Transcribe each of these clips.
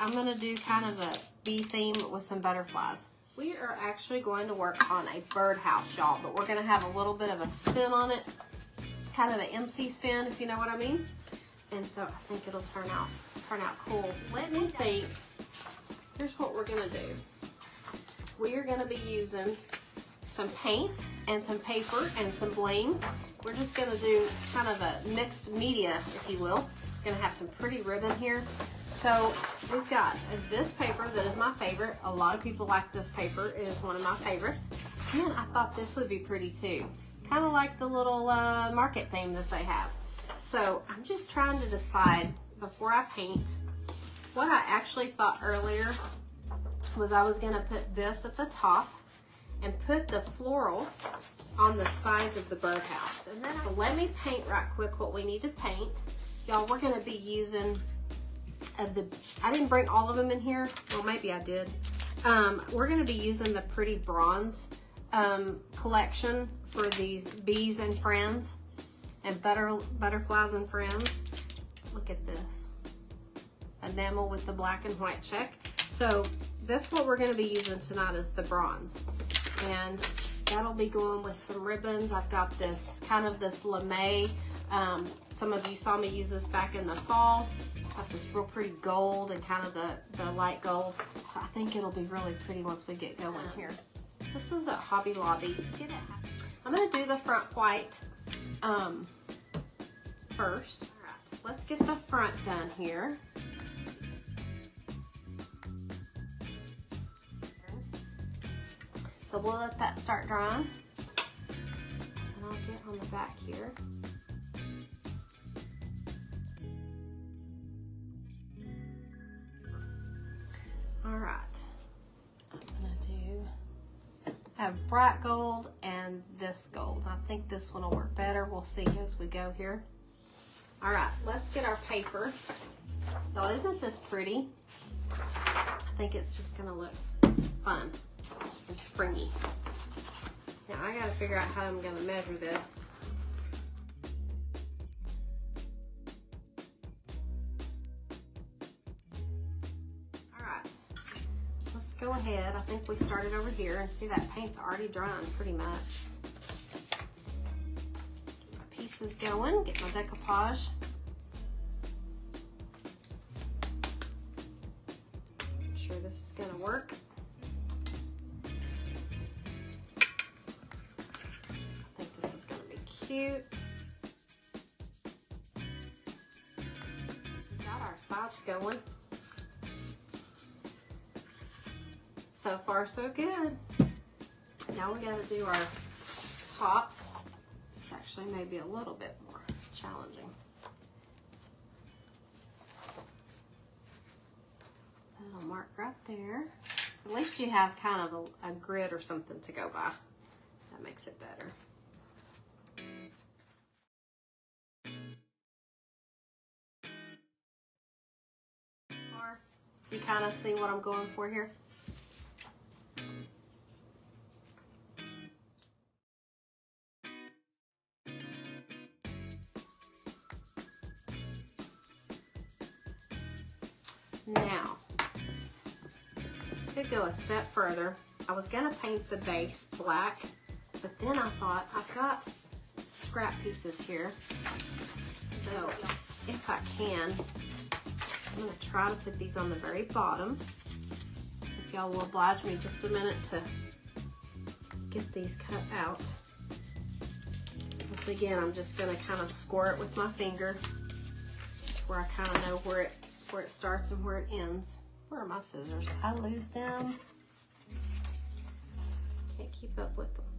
I'm gonna do kind of a bee theme with some butterflies. We are actually going to work on a birdhouse, y'all, but we're gonna have a little bit of a spin on it, kind of an MC spin, if you know what I mean. And so I think it'll turn out turn out cool. Let me think. Here's what we're gonna do. We are gonna be using some paint and some paper and some bling. We're just gonna do kind of a mixed media, if you will. Gonna have some pretty ribbon here. So we've got this paper that is my favorite. A lot of people like this paper. It is one of my favorites. And I thought this would be pretty too. Kind of like the little uh, market theme that they have. So I'm just trying to decide before I paint. What I actually thought earlier was I was gonna put this at the top and put the floral on the sides of the birdhouse. And then, so let me paint right quick what we need to paint. Y'all, we're gonna be using of the, I didn't bring all of them in here. Well, maybe I did. Um, we're gonna be using the Pretty Bronze um, collection for these bees and friends and butter, butterflies and friends. Look at this. Enamel with the black and white check. So that's what we're gonna be using tonight is the bronze. And that'll be going with some ribbons. I've got this kind of this lamé. Um, some of you saw me use this back in the fall. Got this real pretty gold and kind of the, the light gold. So I think it'll be really pretty once we get going here. This was at Hobby Lobby. I'm gonna do the front white um, first. All right, let's get the front done here. So we'll let that start drying. And I'll get on the back here. All right, I'm gonna do, I have bright gold and this gold. I think this one will work better. We'll see as we go here. All right, let's get our paper. Y'all, isn't this pretty? I think it's just gonna look fun and springy. Now I gotta figure out how I'm gonna measure this. All right, let's go ahead. I think we started over here and see that paint's already drying pretty much. Get my pieces going, get my decoupage. Make sure this is gonna work. Cute. Got our sides going. So far, so good. Now we gotta do our tops. It's actually maybe a little bit more challenging. That'll mark right there. At least you have kind of a, a grid or something to go by. That makes it better. You kind of see what I'm going for here? Now, could go a step further. I was gonna paint the base black, but then I thought I've got scrap pieces here. So if I can, I'm gonna try to put these on the very bottom. If y'all will oblige me just a minute to get these cut out. Once again, I'm just gonna kind of squirt with my finger where I kind of know where it where it starts and where it ends. Where are my scissors? I lose them. Can't keep up with them.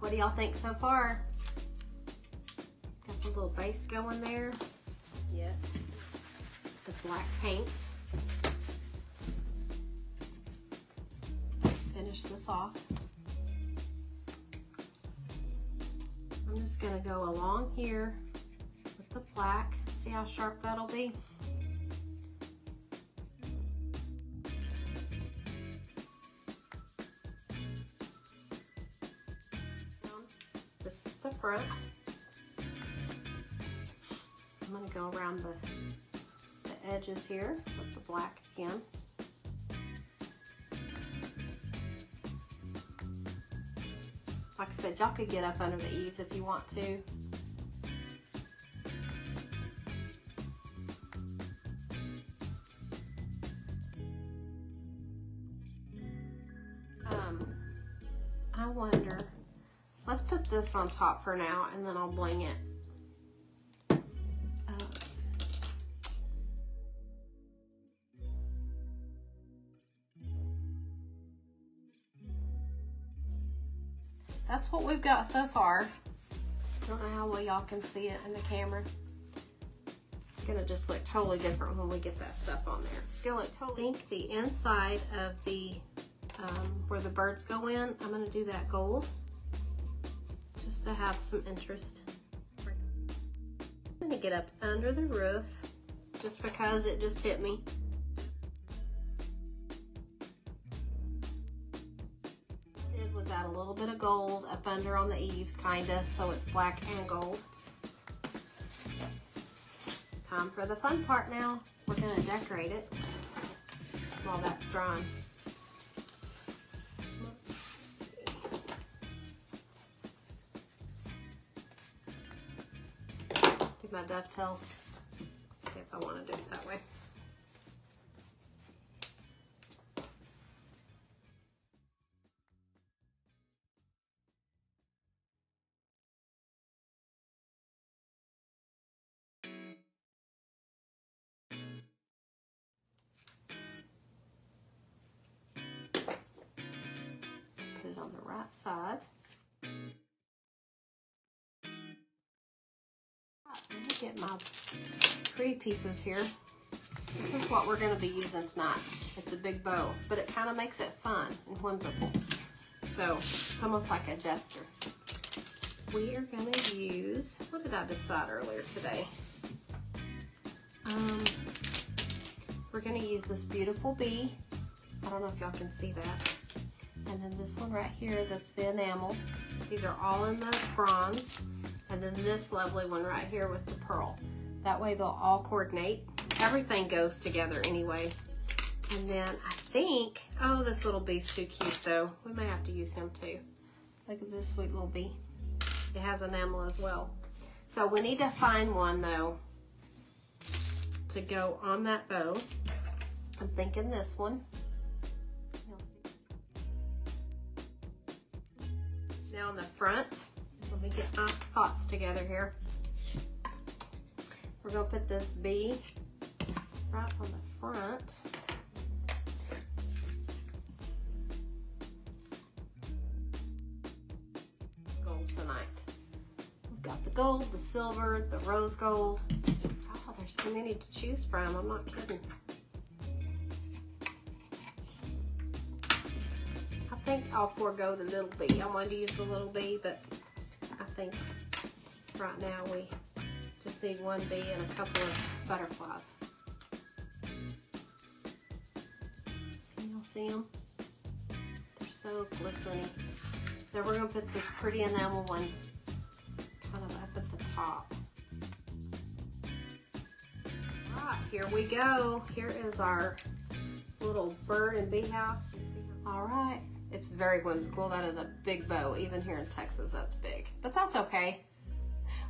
What do y'all think so far? Got the little base going there. Yet the black paint. Finish this off. I'm just gonna go along here with the black. See how sharp that'll be? The front. I'm gonna go around the, the edges here with the black again. Like I said, y'all could get up under the eaves if you want to. On top for now and then I'll bling it. That's what we've got so far. I don't know how well y'all can see it in the camera. It's gonna just look totally different when we get that stuff on there. It's gonna look totally, I think the inside of the, um, where the birds go in, I'm gonna do that gold to have some interest. I'm gonna get up under the roof just because it just hit me. Did was add a little bit of gold up under on the eaves, kinda, so it's black and gold. Time for the fun part now. We're gonna decorate it while that's drying. My dovetails. If I wanna do it that way. Put it on the right side. Let me get my pretty pieces here. This is what we're gonna be using tonight. It's a big bow, but it kind of makes it fun and whimsical. So it's almost like a jester. We are gonna use, what did I decide earlier today? Um, we're gonna use this beautiful bee. I don't know if y'all can see that. And then this one right here, that's the enamel. These are all in the bronze. And then this lovely one right here with the pearl. That way they'll all coordinate. Everything goes together anyway. And then I think, oh, this little bee's too cute though. We may have to use him too. Look at this sweet little bee. It has enamel as well. So we need to find one though to go on that bow. I'm thinking this one. Now on the front, me get my thoughts together here. We're gonna put this bee right on the front. Gold tonight. We've got the gold, the silver, the rose gold. Oh, there's too many to choose from, I'm not kidding. I think I'll forego the little bee. I wanted to use the little bee, but think right now we just need one bee and a couple of butterflies. Can y'all see them? They're so glistening. Then we're gonna put this pretty enamel one kind of up at the top. All right, here we go. Here is our little bird and bee house. All right, it's very whimsical. That is a big bow. Even here in Texas, that's big. But that's okay.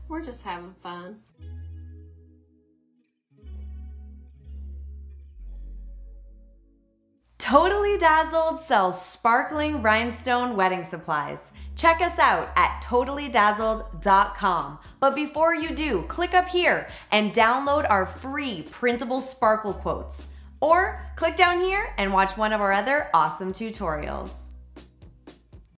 We're just having fun. Totally Dazzled sells sparkling rhinestone wedding supplies. Check us out at totallydazzled.com. But before you do, click up here and download our free printable sparkle quotes. Or click down here and watch one of our other awesome tutorials.